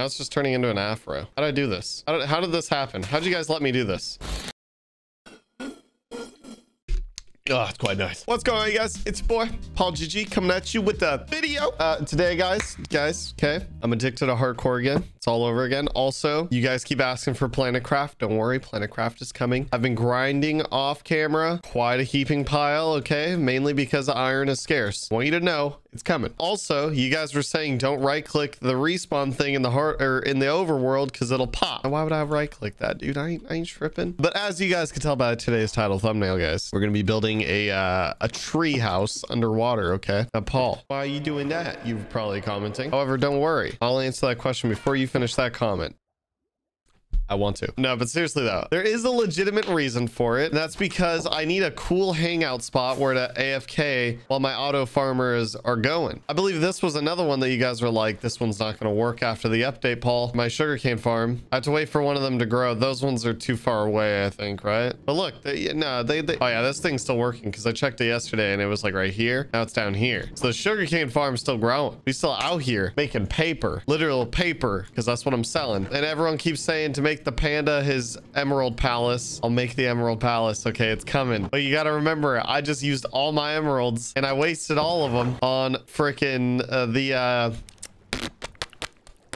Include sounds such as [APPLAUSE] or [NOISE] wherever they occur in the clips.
Now it's just turning into an afro. How did I do this? How did, how did this happen? How'd you guys let me do this? Oh, it's quite nice. What's going on, you guys? It's your boy, Paul GG, coming at you with a video. Uh, today, guys, guys, okay, I'm addicted to hardcore again. It's all over again. Also, you guys keep asking for Planet Craft. Don't worry, Planet Craft is coming. I've been grinding off camera, quite a heaping pile, okay? Mainly because iron is scarce. Want you to know it's coming. Also, you guys were saying don't right click the respawn thing in the heart or in the overworld because it'll pop. Why would I right click that, dude? I ain't, I ain't tripping. But as you guys can tell by today's title thumbnail, guys, we're gonna be building a uh, a tree house underwater. Okay. Now, Paul, why are you doing that? You're probably commenting. However, don't worry. I'll answer that question before you finish that comment. I want to. No, but seriously though, there is a legitimate reason for it. And that's because I need a cool hangout spot where to AFK while my auto farmers are going. I believe this was another one that you guys were like, this one's not going to work after the update, Paul. My sugarcane farm. I have to wait for one of them to grow. Those ones are too far away, I think, right? But look, they, no, they, they, oh yeah, this thing's still working because I checked it yesterday and it was like right here. Now it's down here. So the sugarcane farm's still growing. We still out here making paper, literal paper, because that's what I'm selling. And everyone keeps saying to make make the panda his emerald palace. I'll make the emerald palace. Okay, it's coming. But you got to remember, I just used all my emeralds and I wasted all of them on freaking uh, the uh,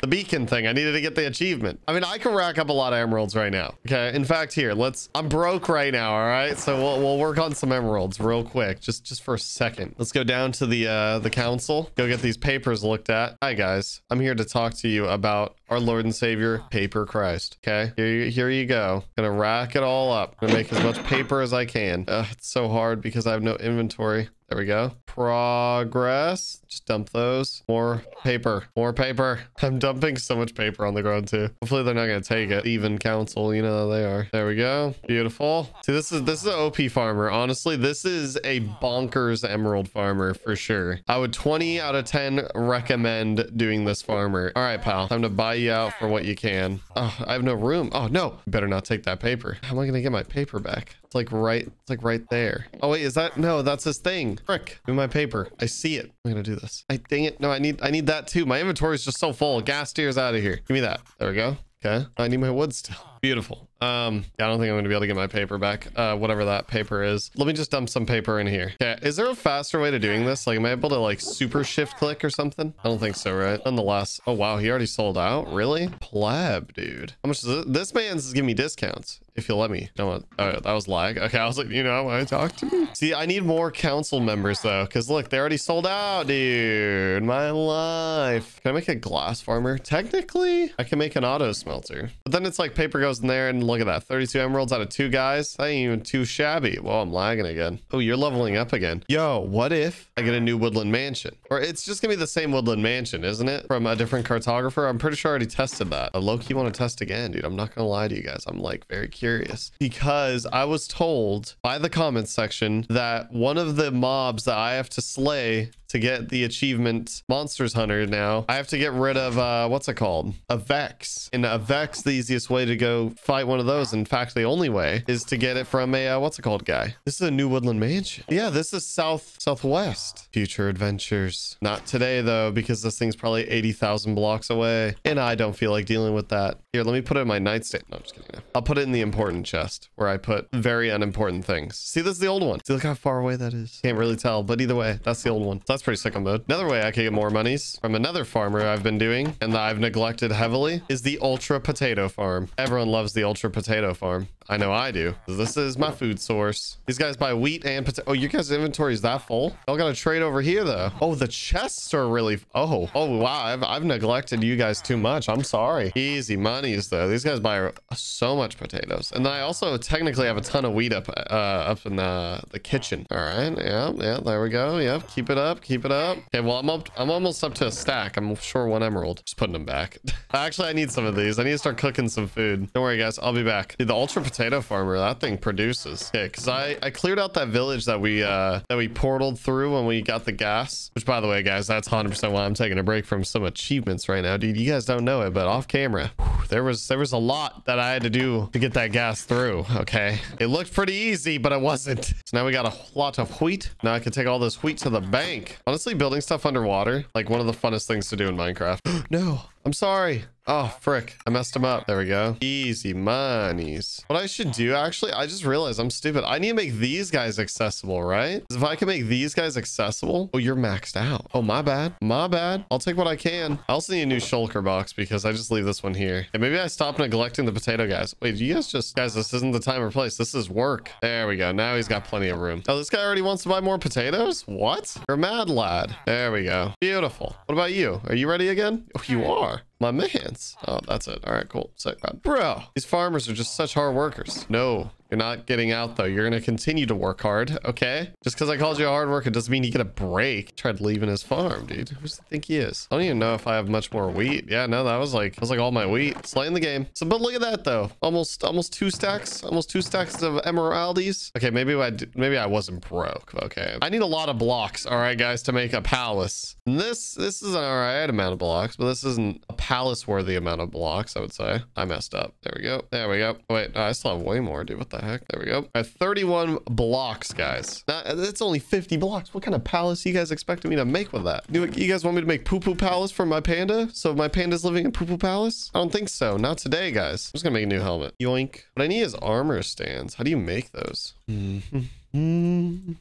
the beacon thing. I needed to get the achievement. I mean, I can rack up a lot of emeralds right now. Okay. In fact, here, let's, I'm broke right now. All right. So we'll, we'll work on some emeralds real quick. Just, just for a second. Let's go down to the, uh, the council, go get these papers looked at. Hi guys. I'm here to talk to you about our Lord and Savior, Paper Christ. Okay. Here you, here you go. Gonna rack it all up. Gonna make as much paper as I can. Uh, it's so hard because I have no inventory. There we go. Progress. Just dump those. More paper. More paper. [LAUGHS] I'm dumping so much paper on the ground too. Hopefully they're not going to take it. Even council, you know they are. There we go. Beautiful. See, this is this is an OP farmer. Honestly, this is a bonkers emerald farmer for sure. I would 20 out of 10 recommend doing this farmer. All right, pal. Time to buy you out for what you can. Oh, I have no room. Oh, no. Better not take that paper. How am I going to get my paper back? It's like right, it's like right there. Oh wait, is that, no, that's his thing. Frick, me my paper. I see it. I'm gonna do this. I dang it. No, I need, I need that too. My inventory is just so full. Gas steers out of here. Give me that. There we go. Okay. I need my wood still. Beautiful. Um, yeah, I don't think I'm going to be able to get my paper back. Uh, whatever that paper is. Let me just dump some paper in here. Okay. Is there a faster way to doing this? Like, am I able to like super shift click or something? I don't think so, right? Nonetheless. Oh, wow. He already sold out. Really? Pleb, dude. How much is this? This man's giving me discounts if you'll let me. No? Oh, that was lag. Okay, I was like, you know, to talk to me? See, I need more council members though, because look, they already sold out, dude. My life. Can I make a glass farmer? Technically, I can make an auto smelter, but then it's like paper goes in there and look at that, 32 emeralds out of two guys. That ain't even too shabby. Well, I'm lagging again. Oh, you're leveling up again. Yo, what if I get a new woodland mansion? Or it's just gonna be the same woodland mansion, isn't it? From a different cartographer. I'm pretty sure I already tested that. A low-key want to test again, dude. I'm not gonna lie to you guys. I'm like very curious because I was told by the comments section that one of the mobs that I have to slay to get the achievement Monsters Hunter now, I have to get rid of, uh, what's it called? A Vex. And a Vex, the easiest way to go fight one of those, in fact, the only way, is to get it from a, uh, what's it called guy? This is a new woodland mansion. Yeah, this is south, southwest. Future adventures. Not today, though, because this thing's probably 80,000 blocks away. And I don't feel like dealing with that. Here, let me put it in my nightstand. No, I'm just kidding. I'll put it in the important chest where I put very unimportant things. See, this is the old one. See, look how far away that is. Can't really tell, but either way, that's the old one. So that's pretty sicko mode. Another way I can get more monies from another farmer I've been doing and that I've neglected heavily is the ultra potato farm. Everyone loves the ultra potato farm. I know I do. This is my food source. These guys buy wheat and potato. Oh, you guys' inventory is that full? Y'all got to trade over here though. Oh, the chests are really. Oh, oh wow. I've, I've neglected you guys too much. I'm sorry. Easy monies though. These guys buy so much potatoes. And then I also technically have a ton of wheat up, uh, up in the, the kitchen. All right. Yeah. Yeah. There we go. Yep. Keep it up. Keep it up. Okay. Well, I'm up. I'm almost up to a stack. I'm sure one emerald. Just putting them back. [LAUGHS] Actually, I need some of these. I need to start cooking some food. Don't worry, guys. I'll be back. Dude, the ultra potato farmer that thing produces yeah because i i cleared out that village that we uh that we portaled through when we got the ghast which by the way guys that's 100 percent why i'm taking a break from some achievements right now dude you guys don't know it but off camera whew, there was there was a lot that i had to do to get that ghast through okay it looked pretty easy but it wasn't so now we got a lot of wheat now i can take all this wheat to the bank honestly building stuff underwater like one of the funnest things to do in minecraft. [GASPS] No I'm sorry. Oh, frick. I messed him up. There we go. Easy monies. What I should do, actually, I just realized I'm stupid. I need to make these guys accessible, right? if I can make these guys accessible... Oh, you're maxed out. Oh, my bad. My bad. I'll take what I can. I also need a new shulker box because I just leave this one here. And maybe I stop neglecting the potato guys. Wait, you guys just... Guys, this isn't the time or place. This is work. There we go. Now he's got plenty of room. Oh, this guy already wants to buy more potatoes? What? You're mad lad. There we go. Beautiful. What about you? Are you ready again? Oh, you are. My man's. Oh, that's it. All right, cool. Sick. Bro, these farmers are just such hard workers. No, you're not getting out though. You're to continue to work hard, okay? Just because I called you a hard worker doesn't mean you get a break. Tried leaving his farm, dude. Who does he think he is? I don't even know if I have much more wheat. Yeah, no, that was like, that was like all my wheat. Slaying the game. So, but look at that though. Almost, almost two stacks. Almost two stacks of emeraldies. Okay, maybe I, maybe I wasn't broke. Okay. I need a lot of blocks, all right, guys, to make a palace. And this, this is an all right amount of blocks, but this isn't a palace worthy amount of blocks, I would say. I messed up. There we go. There we go. Wait, no, I still have way more, dude. What the heck? There we go. All right, 31 blocks, guys. That's only 50 blocks. What kind of palace you guys expecting me to make with that? You, you guys want me to make poo poo palace for my panda? So my panda's living in poo poo palace? I don't think so. Not today, guys. I'm just gonna make a new helmet. Yoink. What I need is armor stands. How do you make those? Mm-hmm. Mm-hmm.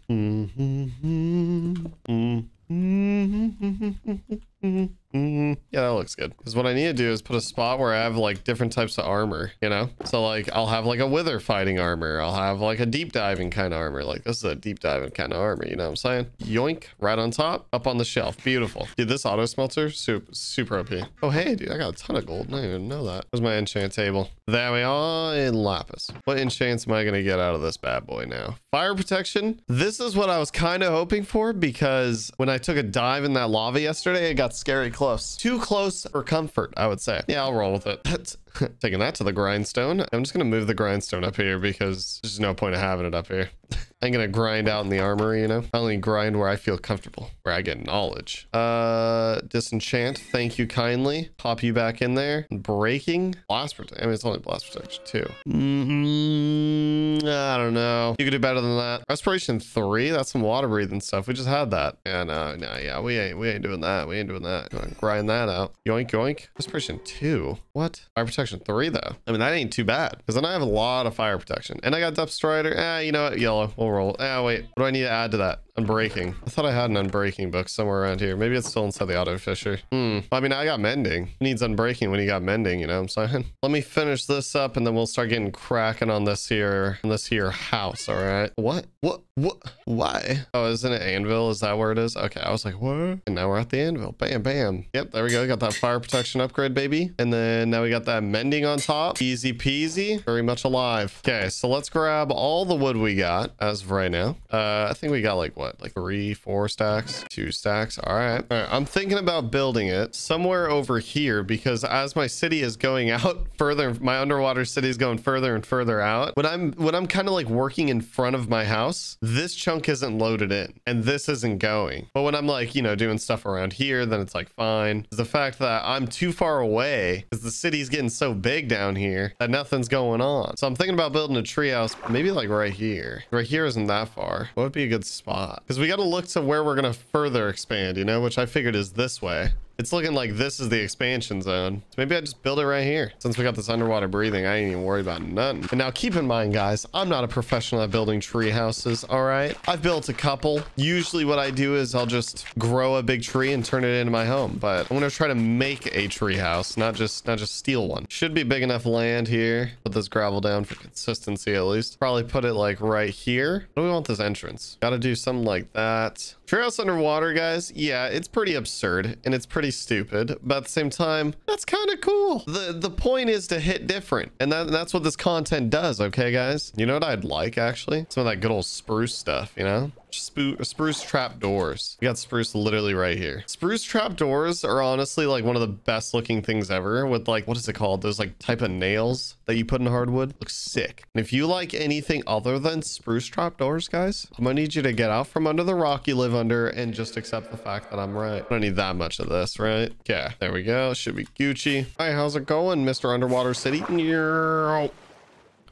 Mm-hmm. Mm-hmm. Mm-hmm. Yeah, that looks good. Because what I need to do is put a spot where I have like different types of armor, you know? So like I'll have like a wither fighting armor. I'll have like a deep diving kind of armor. Like this is a deep diving kind of armor, you know what I'm saying? Yoink, right on top, up on the shelf. Beautiful. Dude, this auto smelter, super, super OP. Oh, hey, dude, I got a ton of gold. I didn't even know that. Where's my enchant table? There we are in lapis. What enchants am I going to get out of this bad boy now? Fire protection. This is what I was kind of hoping for because when I took a dive in that lava yesterday, it got scary close. Too close for comfort, I would say. Yeah, I'll roll with it. That's [LAUGHS] taking that to the grindstone. I'm just going to move the grindstone up here because there's no point of having it up here. [LAUGHS] I'm gonna grind out in the armory, you know? I only grind where I feel comfortable, where I get knowledge. Uh, disenchant, thank you kindly. Pop you back in there. Breaking, blast protection. I mean, it's only blast protection too. Mm-hmm. I don't know. You could do better than that. Respiration three, that's some water breathing stuff. We just had that. Yeah, no, no, yeah, we ain't, we ain't doing that. We ain't doing that. Grind that out. Yoink, yoink. Respiration two. What? Fire protection three though. I mean, that ain't too bad because then I have a lot of fire protection and I got depth strider. Eh, you know what? Yellow. We'll roll. Ah, wait. What do I need to add to that? Unbreaking. I thought I had an unbreaking book somewhere around here. Maybe it's still inside the auto fisher. Hmm. I mean, I got mending. Needs unbreaking when you got mending? You know what I'm saying? [LAUGHS] Let me finish this up and then we'll start getting cracking on this here, on this here house. All right. What? What? What? Why? Oh, isn't it anvil? Is that where it is? Okay. I was like, what? And now we're at the anvil. Bam, bam. Yep. There we go. Got that fire protection upgrade, baby. And then now we got that mending on top. Easy peasy. Very much alive. Okay. So let's grab all the wood we got as of right now. Uh, I think we got like what? Like three, four stacks, two stacks. All right. All right. I'm thinking about building it somewhere over here because as my city is going [LAUGHS] out further, my underwater city is going further and further out. When I'm, when I'm kind of like working in front of my house, this chunk isn't loaded in and this isn't going. But when I'm like, you know, doing stuff around here, then it's like fine. The fact that I'm too far away because the city's getting so big down here that nothing's going on. So I'm thinking about building a treehouse, maybe like right here. Right here isn't that far. What would be a good spot? Because we got to look to where we're going to further expand, you know, which I figured is this way. It's looking like this is the expansion zone. So maybe I just build it right here. Since we got this underwater breathing, I ain't even worried about nothing. And now keep in mind, guys, I'm not a professional at building tree houses, all right? I've built a couple. Usually what I do is I'll just grow a big tree and turn it into my home. But I'm going to try to make a tree house, not just, not just steal one. Should be big enough land here. Put this gravel down for consistency at least. Probably put it like right here. What do we want this entrance? Got to do something like that. Treehouse underwater, guys. Yeah, it's pretty absurd and it's pretty stupid, but at the same time, that's kind of cool. The the point is to hit different, and that, that's what this content does, okay, guys? You know what I'd like, actually? Some of that good old spruce stuff, you know? Spru spruce trap doors. We got spruce literally right here. Spruce trap doors are honestly like one of the best looking things ever with like, what is it called? Those like type of nails that you put in hardwood. Looks sick. And if you like anything other than spruce trap doors, guys, I'm gonna need you to get out from under the rock you live under and just accept the fact that I'm right. I don't need that much of this, right? Yeah, there we go. Should be Gucci. Hi, how's it going, Mr. Underwater City?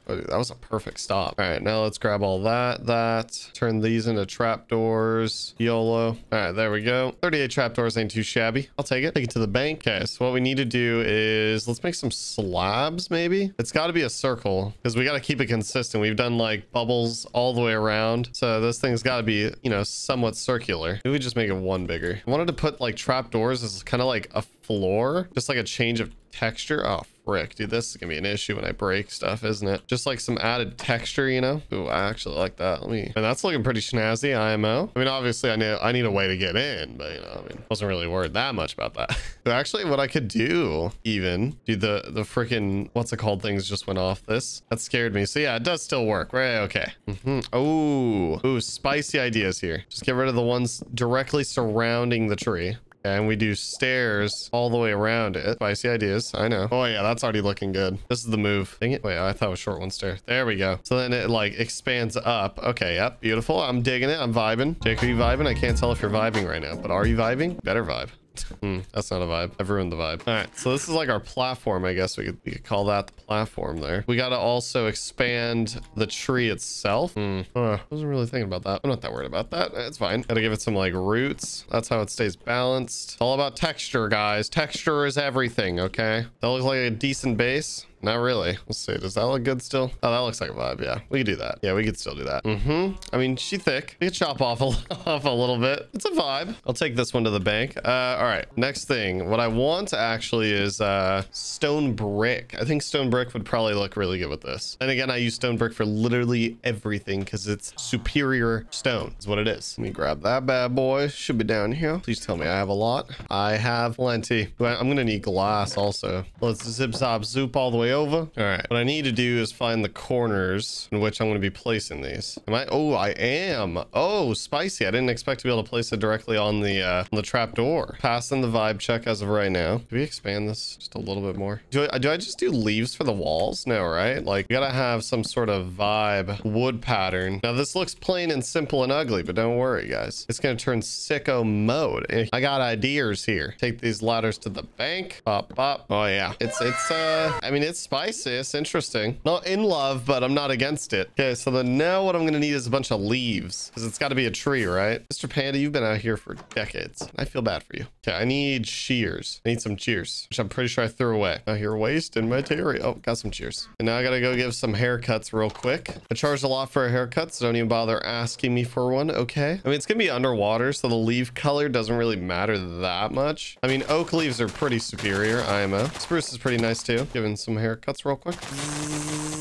Oh, dude, that was a perfect stop. All right, now let's grab all that, that, turn these into trapdoors, YOLO. All right, there we go. 38 trapdoors ain't too shabby. I'll take it. Take it to the bank. Okay, so what we need to do is let's make some slabs maybe. It's got to be a circle because we got to keep it consistent. We've done like bubbles all the way around. So this thing's got to be, you know, somewhat circular. Maybe we just make it one bigger. I wanted to put like trapdoors as kind of like a floor, just like a change of texture. Oh, frick, dude, this is gonna be an issue when I break stuff, isn't it? Just like some added texture, you know? Ooh, I actually like that. Let me, and that's looking pretty snazzy, IMO. I mean, obviously I need, I need a way to get in, but you know, I mean, wasn't really worried that much about that. [LAUGHS] but actually what I could do even, dude, the, the freaking, what's it called things just went off this. That scared me. So yeah, it does still work, right? Okay. Mm -hmm. Oh, ooh, spicy ideas here. Just get rid of the ones directly surrounding the tree and we do stairs all the way around it. Spicy ideas. I know. Oh yeah, that's already looking good. This is the move. Dang it. Wait, I thought it was short one stair. There we go. So then it like expands up. Okay, yep. Beautiful. I'm digging it. I'm vibing. Jake, are you vibing? I can't tell if you're vibing right now, but are you vibing? Better vibe. Hmm, that's not a vibe. I've ruined the vibe. All right, so this is like our platform, I guess we could, we could call that the platform there. We got to also expand the tree itself. Hmm. I wasn't really thinking about that. I'm not that worried about that. It's fine. Got to give it some like roots. That's how it stays balanced. It's all about texture, guys. Texture is everything, okay? That looks like a decent base. Not really. Let's see. Does that look good still? Oh, that looks like a vibe. Yeah, we could do that. Yeah, we could still do that. Mm-hmm. I mean, she thick. We could chop off a, [LAUGHS] off a little bit. It's a vibe. I'll take this one to the bank. Uh, all right. Next thing. What I want actually is uh, stone brick. I think stone brick would probably look really good with this. And again, I use stone brick for literally everything because it's superior stone is what it is. Let me grab that bad boy. Should be down here. Please tell me I have a lot. I have plenty. I'm going to need glass also. Let's zip zop zoop all the way over. All right. What I need to do is find the corners in which I'm going to be placing these. Am I? Oh, I am. Oh, spicy. I didn't expect to be able to place it directly on the uh, on the trap door. Passing the vibe check as of right now. Do we expand this just a little bit more? Do I, do I just do leaves for the walls? No, right? Like, we gotta have some sort of vibe wood pattern. Now, this looks plain and simple and ugly, but don't worry, guys. It's gonna turn sicko mode. I got ideas here. Take these ladders to the bank. Pop, pop. Oh, yeah. It's, it's, uh, I mean, it's spicy. It's interesting. Not in love, but I'm not against it. Okay, so then now what I'm gonna need is a bunch of leaves because it's got to be a tree, right? Mr. Panda, you've been out here for decades. I feel bad for you. Okay, I need shears. I need some shears, which I'm pretty sure I threw away. Now here, wasting material. Oh, got some shears. And now I gotta go give some haircuts real quick. I charge a lot for a haircut, so don't even bother asking me for one, okay? I mean, it's gonna be underwater, so the leaf color doesn't really matter that much. I mean, oak leaves are pretty superior, IMO. Spruce is pretty nice too. Giving some haircuts real quick.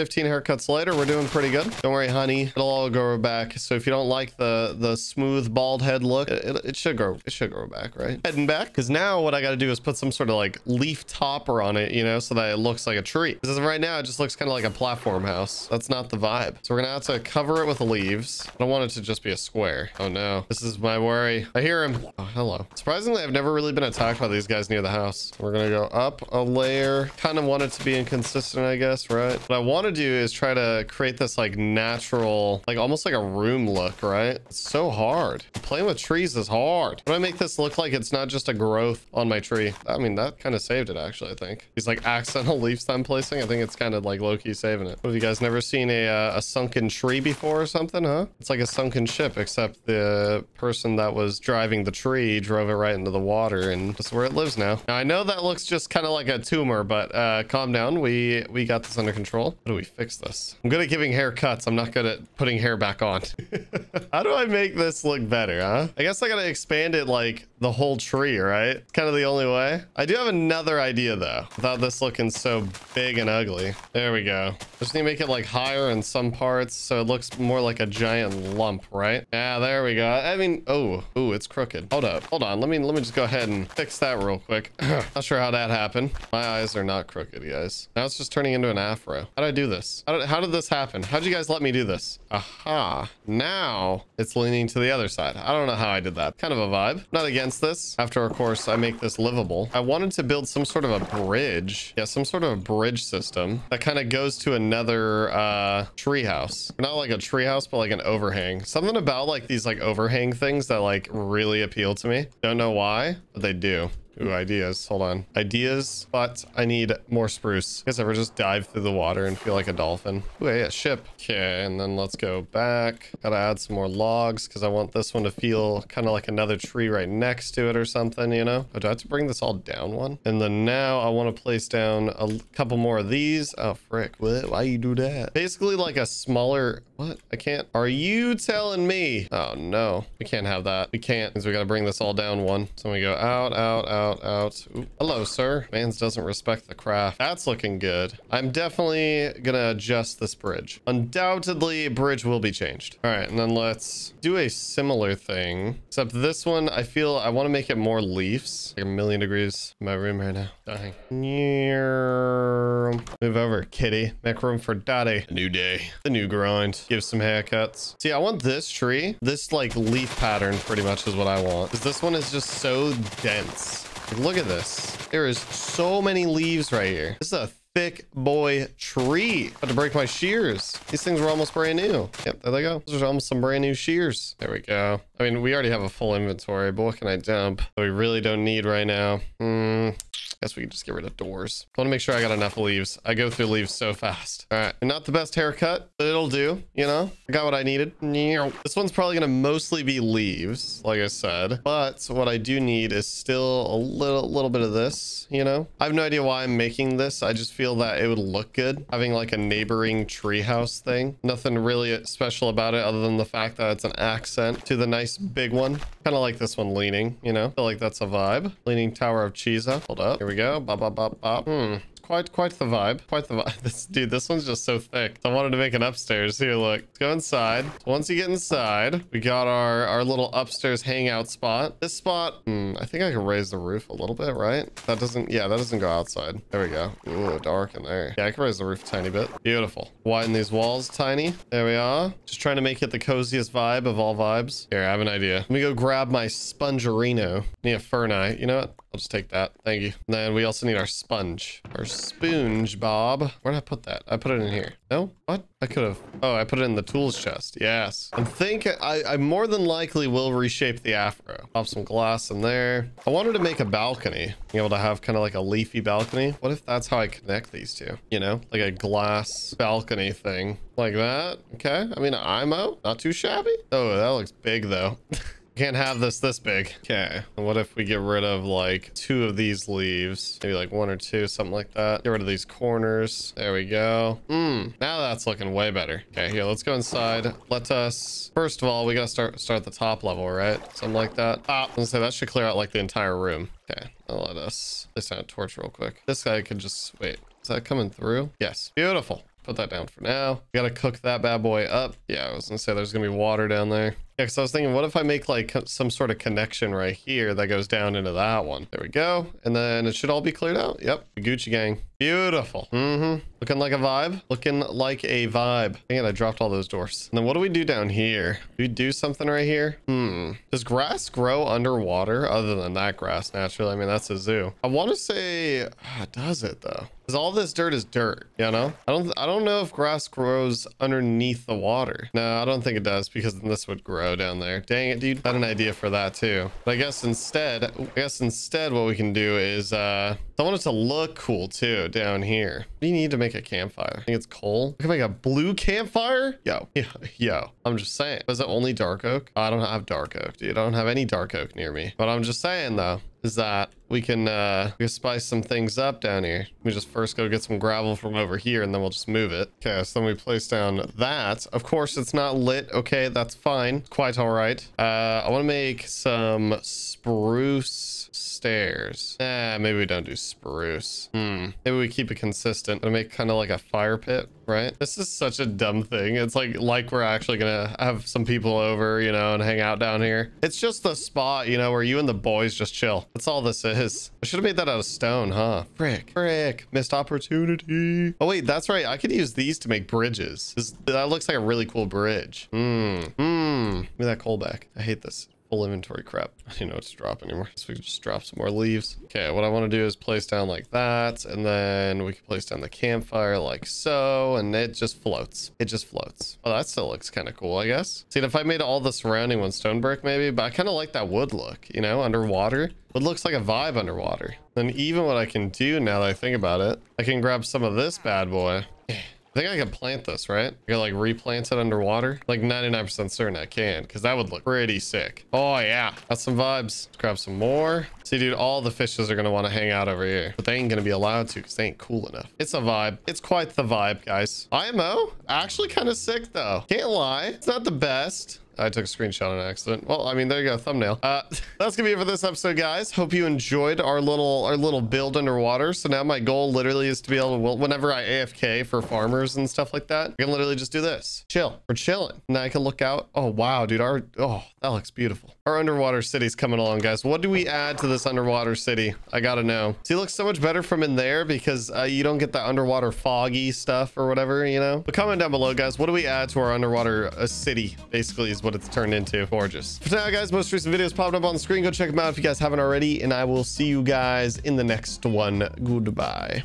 15 haircuts later, we're doing pretty good. Don't worry, honey. It'll all grow back. So if you don't like the the smooth bald head look, it, it, should grow. It should grow back, right? Heading back. Because now what I got to do is put some sort of like leaf topper on it, you know, so that it looks like a tree. Because right now it just looks kind of like a platform house. That's not the vibe. So we're gonna have to cover it with leaves. I don't want it to just be a square. Oh no, this is my worry. I hear him. Oh, hello. Surprisingly, I've never really been attacked by these guys near the house. We're gonna go up a layer. Kind of want it to be inconsistent, I guess, right? What I to do is try to create this like natural, like almost like a room look, right? It's so hard. Playing with trees is hard. How do I make this look like it's not just a growth on my tree? I mean, that kind of saved it actually, I think. These like accidental [LAUGHS] leaves I'm placing, I think it's kind of like low-key saving it. What, have you guys never seen a, uh, a sunken tree before or something, huh? It's like a sunken ship, except the person that was driving the tree drove it right into the water and that's where it lives now. Now I know that looks just kind of like a tumor, but uh, calm down. We, we got this under control. How do we fix this. I'm good at giving haircuts. I'm not good at putting hair back on. [LAUGHS] How do I make this look better, huh? I guess I gotta expand it like the whole tree, right? Kind of the only way. I do have another idea though, without this looking so big and ugly. There we go. Just need to make it like higher in some parts so it looks more like a giant lump, right? Yeah, there we go. I mean, oh, oh, it's crooked. Hold up. Hold on. Let me let me just go ahead and fix that real quick. [CLEARS THROAT] not sure how that happened. My eyes are not crooked, guys. Now it's just turning into an afro. How did I do this? How did, how did this happen? How'd you guys let me do this? Aha. Now it's leaning to the other side. I don't know how I did that. Kind of a vibe. Not against this. After, of course, I make this livable. I wanted to build some sort of a bridge. Yeah, some sort of a bridge system that kind of goes to another uh, tree house. Not like a tree house, but like an overhang. Something about like these like overhang things that like really appeal to me. Don't know why, but they do. Ooh, ideas. Hold on. Ideas, but I need more spruce. I Guess I ever just dive through the water and feel like a dolphin. Ooh, yeah, ship. Okay, and then let's go back. Gotta add some more logs because I want this one to feel kind of like another tree right next to it or something, you know? Oh, do I have to bring this all down one? And then now I want to place down a couple more of these. Oh, frick. What? Why you do that? Basically like a smaller... What? I can't... Are you telling me? Oh, no. We can't have that. We can't because we got to bring this all down one. So we go out, out, out, out. Hello, sir. Mans doesn't respect the craft. That's looking good. I'm definitely going to adjust this bridge. Undoubtedly, bridge will be changed. All right, and then let's do a similar thing. Except this one, I feel I want to make it more leaves. Like a million degrees in my room right now. Dying. Move over, kitty. Make room for daddy. A new day. The new grind. Give some haircuts. See, I want this tree. This like leaf pattern pretty much is what I want. Because this one is just so dense. Look at this. There is so many leaves right here. This is a thick boy tree. Had to break my shears. These things were almost brand new. Yep, there they go. Those are almost some brand new shears. There we go. I mean, we already have a full inventory, but what can I dump that we really don't need right now? Hmm. Guess we can just get rid of doors. I want to make sure I got enough leaves. I go through leaves so fast. All right. Not the best haircut, but it'll do. You know, I got what I needed. This one's probably going to mostly be leaves, like I said. But what I do need is still a little, little bit of this, you know? I have no idea why I'm making this. I just feel that it would look good having like a neighboring treehouse thing. Nothing really special about it other than the fact that it's an accent to the nice big one. Kind of like this one leaning, you know? feel like that's a vibe. Leaning Tower of Chisa. Hold up. Here we go. Bop, bop, bop, bop. Hmm. Quite quite the vibe. Quite the vibe. [LAUGHS] This dude this one's just so thick. I wanted to make an upstairs. Here look. Let's go inside. Once you get inside we got our our little upstairs hangout spot. This spot hmm, i think i can raise the roof a little bit right? That doesn't yeah that doesn't go outside. There we go. Ooh, dark in there. Yeah i can raise the roof a tiny bit. Beautiful. Widen these walls tiny. There we are. Just trying to make it the coziest vibe of all vibes. Here i have an idea. Let me go grab my spongerino. Need a fernite you know what I'll just take that. Thank you. And then we also need our sponge. Our spoonge, Bob. Where did I put that? I put it in here. No? What? I could have. Oh, I put it in the tools chest. Yes. I think I, I more than likely will reshape the afro. Pop some glass in there. I wanted to make a balcony. Being able to have kind of like a leafy balcony. What if that's how I connect these two? You know, like a glass balcony thing like that. Okay. I mean, IMO, not too shabby. Oh, that looks big though. [LAUGHS] Can't have this this big. Okay. What if we get rid of like two of these leaves? Maybe like one or two, something like that. Get rid of these corners. There we go. Hmm. Now that's looking way better. Okay, here, let's go inside. Let us, first of all, we gotta start start at the top level, right? Something like that. Ah, I was say that should clear out like the entire room. Okay, I'll let us place down a torch real quick. This guy could just, wait, is that coming through? Yes. Beautiful. Put that down for now. We gotta cook that bad boy up. Yeah, I was gonna say there's gonna be water down there. Yeah, because I was thinking, what if I make like some sort of connection right here that goes down into that one? There we go. And then it should all be cleared out. Yep. Gucci gang. Beautiful. Mm-hmm. Looking like a vibe. Looking like a vibe. Dang it, I dropped all those doors. And then what do we do down here? Do we do something right here? Hmm. Does grass grow underwater other than that grass naturally? I mean, that's a zoo. I want to say, ah, does it though? Because all this dirt is dirt, you know? I don't I don't know if grass grows underneath the water. No, I don't think it does because then this would grow down there. Dang it, dude. I had an idea for that too. But I guess instead, I guess instead what we can do is, uh, I want it to look cool too down here. What do you need to make a campfire? I think it's coal. I can make a blue campfire? Yo, [LAUGHS] yo, yo. I'm just saying. Was it only dark oak? I don't have dark oak, dude. I don't have any dark oak near me. But I'm just saying though, is that we can uh we can spice some things up down here we just first go get some gravel from over here and then we'll just move it okay so then we place down that of course it's not lit okay that's fine quite all right uh i want to make some spruce stairs eh, maybe we don't do spruce hmm maybe we keep it consistent and make kind of like a fire pit right this is such a dumb thing it's like like we're actually gonna have some people over you know and hang out down here it's just the spot you know where you and the boys just chill that's all this is. I should have made that out of stone, huh? Frick. Frick. Missed opportunity. Oh, wait, that's right. I could use these to make bridges. This, that looks like a really cool bridge. Hmm. Hmm. Give me that coal back. I hate this full inventory crap. [LAUGHS] I don't know what to drop anymore. So we can just drop some more leaves. Okay, what I want to do is place down like that. And then we can place down the campfire like so. And it just floats. It just floats. Oh, that still looks kind of cool, I guess. See, if I made all the surrounding one stone brick maybe, but I kind of like that wood look, you know, underwater. It looks like a vibe underwater. Then even what I can do now that I think about it, I can grab some of this bad boy. I think I can plant this, right? I can like replant it underwater. Like 99% certain I can, because that would look pretty sick. Oh yeah, that's some vibes. Let's grab some more. See, dude, all the fishes are gonna want to hang out over here, but they ain't gonna be allowed to because they ain't cool enough. It's a vibe. It's quite the vibe, guys. IMO, actually kind of sick though. Can't lie. It's not the best. I took a screenshot on accident. Well, I mean, there you go, thumbnail. Uh, [LAUGHS] that's gonna be it for this episode, guys. Hope you enjoyed our little our little build underwater. So now my goal literally is to be able to, well, whenever I AFK for farmers and stuff like that, I can literally just do this. Chill. We're chilling. Now I can look out. Oh, wow, dude. Our, oh, that looks beautiful. Our underwater city's coming along, guys. What do we add to this underwater city? I gotta know. See, it looks so much better from in there because uh, you don't get that underwater foggy stuff or whatever, you know? But comment down below, guys. What do we add to our underwater uh, city? Basically is what it's turned into. Gorgeous. For now, guys, most recent videos popped up on the screen. Go check them out if you guys haven't already. And I will see you guys in the next one. Goodbye.